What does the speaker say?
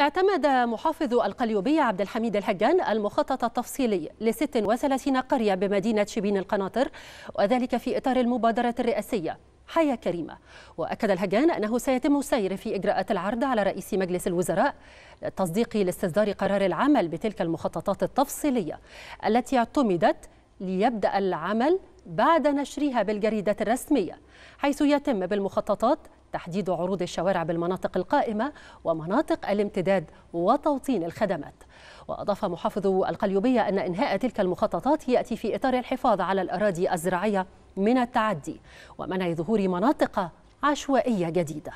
اعتمد محافظ القليوبية عبد الحميد الهجان المخطط التفصيلي ل 36 قرية بمدينة شبين القناطر وذلك في إطار المبادرة الرئاسية. حياة كريمة. وأكد الهجان أنه سيتم السير في إجراءات العرض على رئيس مجلس الوزراء للتصديق لاستصدار قرار العمل بتلك المخططات التفصيلية التي اعتمدت ليبدأ العمل بعد نشرها بالجريدة الرسمية حيث يتم بالمخططات تحديد عروض الشوارع بالمناطق القائمة ومناطق الامتداد وتوطين الخدمات. وأضاف محافظ القليوبية أن إنهاء تلك المخططات يأتي في إطار الحفاظ على الأراضي الزراعية من التعدي ومنع ظهور مناطق عشوائية جديدة.